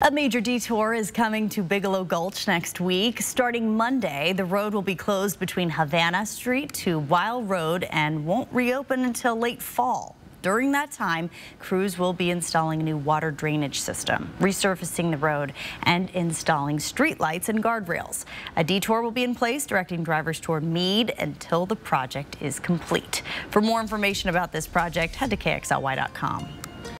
A major detour is coming to Bigelow Gulch next week. Starting Monday, the road will be closed between Havana Street to Wild Road and won't reopen until late fall. During that time, crews will be installing a new water drainage system, resurfacing the road, and installing streetlights and guardrails. A detour will be in place directing drivers toward Mead, until the project is complete. For more information about this project, head to KXLY.com.